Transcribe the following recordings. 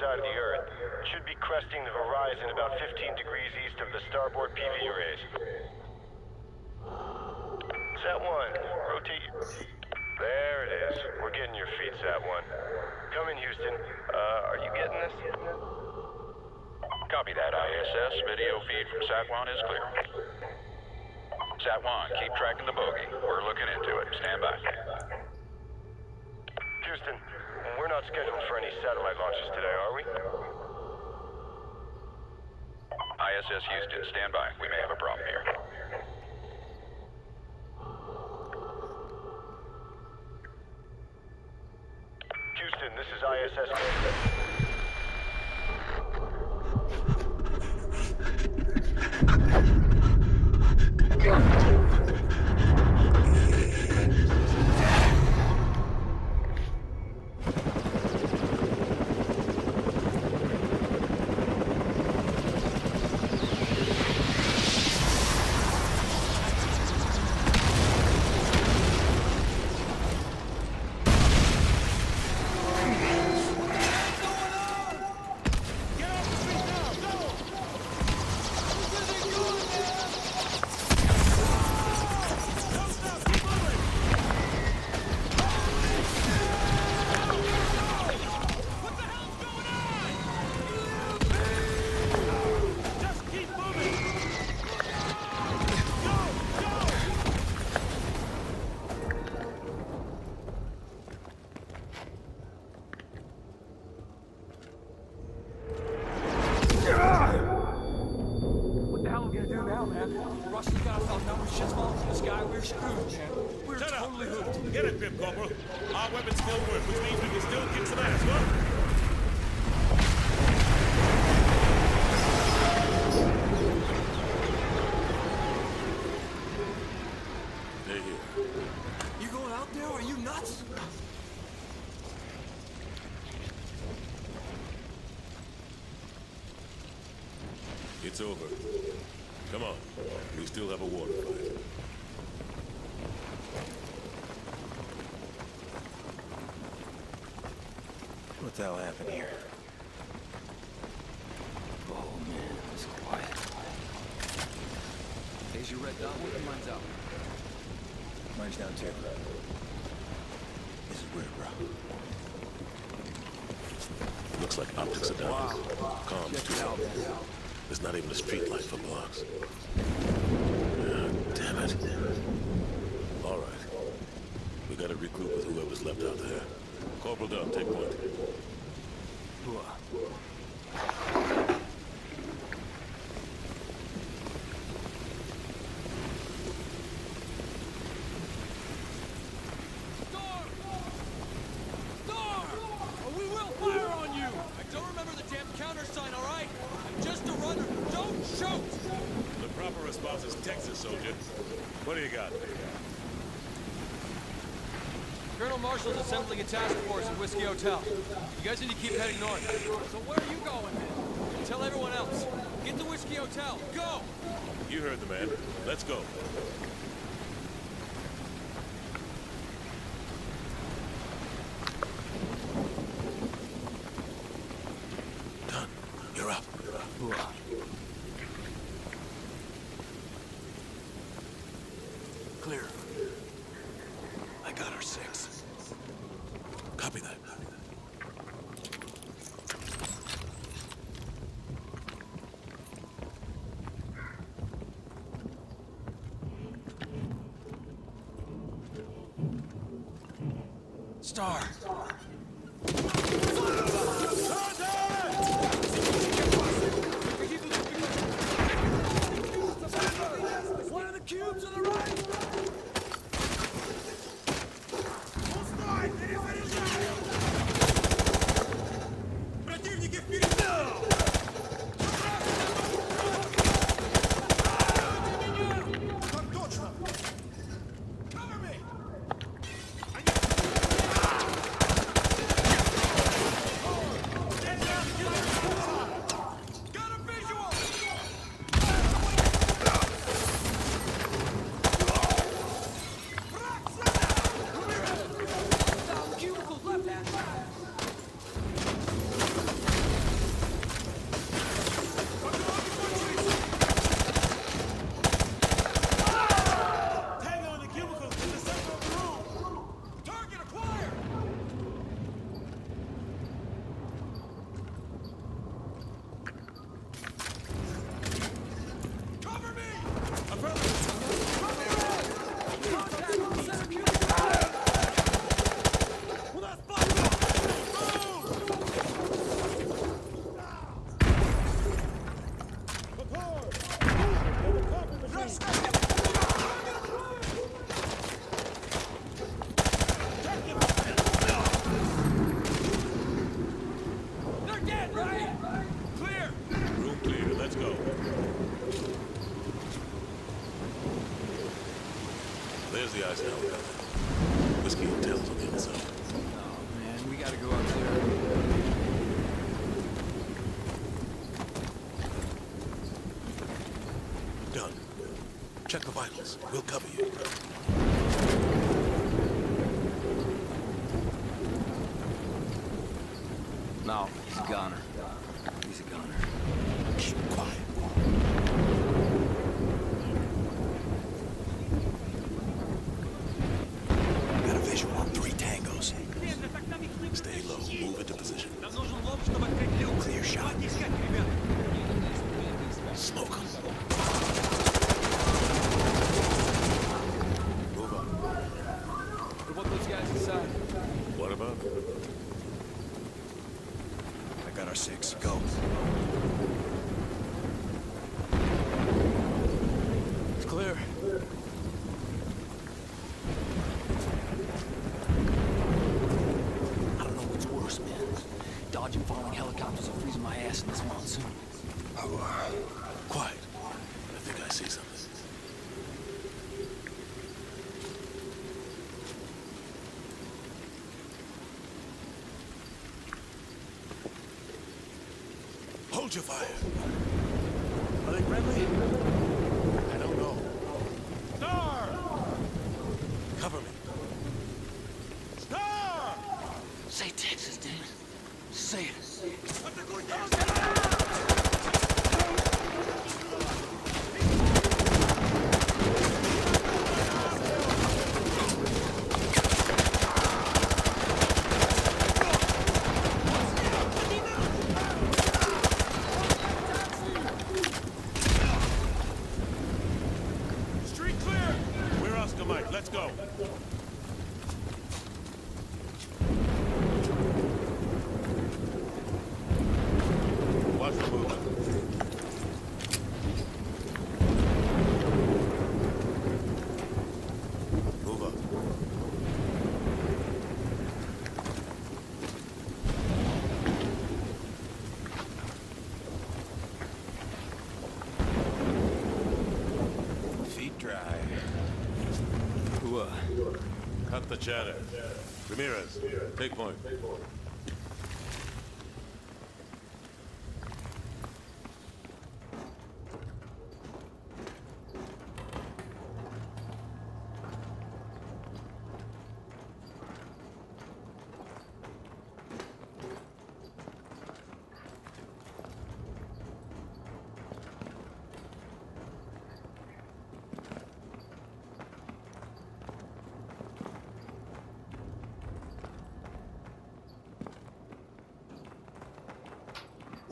side of the Earth. Should be cresting the horizon about 15 degrees east of the starboard PV arrays. Sat-1, rotate... There it is. We're getting your feed, Sat-1. Come in, Houston. Uh, are you getting this? Copy that, ISS. Video feed from Sat-1 is clear. Sat-1, keep tracking the bogey. We're looking into it. Stand by. Houston, we're not scheduled for any satellite launches today, are we? ISS Houston, stand by. We may have a problem here. Houston, this is ISS. It's over. Come on. We still have a war to fight. What the hell happened here? Oh man, it's quiet. There's your red dot. Mine's out. Mine's down too. This is weird, bro. Looks like optics are down. Comms too. There's not even a street light for blocks. Ah, damn it. All right. We gotta regroup with whoever's left out there. Corporal Dunn, take point. Storm! Storm! Or we will fire on you! I don't remember the damn countersign, all right? I'm just a runner. Don't shoot! The is Texas, soldier. What do you got? Colonel Marshall's assembling a task force at Whiskey Hotel. You guys need to keep heading north. So where are you going, man? Tell everyone else. Get to Whiskey Hotel. Go! You heard the man. Let's go. Dunn, you're up. Clear. I got our six. Copy that. Star. Yeah. Check the vitals. We'll cover you. No, he's a goner. He's a goner. Keep quiet. Got a visual on three tangos. Stay low. Move into position. Clear shot. Smoke 'em. Move up. What about those guys inside? What about? I got our six. Go. It's clear. I don't know what's worse, man. Dodging falling helicopters or freezing my ass in this monsoon. Quiet. I think I see something. Hold your fire. Are they friendly? I don't know. Star! Cover me. Star! Say Texas, damn it. Say it. Street clear! We're Oscar Mike. Let's go. Watch the movement. Move up. Feet dry. Who, uh? Cut the chatter. Ramirez, take point.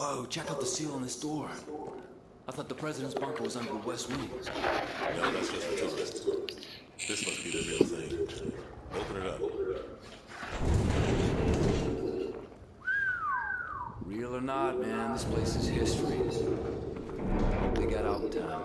Whoa, check out the seal on this door. I thought the president's bunker was under the west wing. No, that's just for tourists. This must be the real thing. Open it up. Real or not, man, this place is history. Hope they got out in time.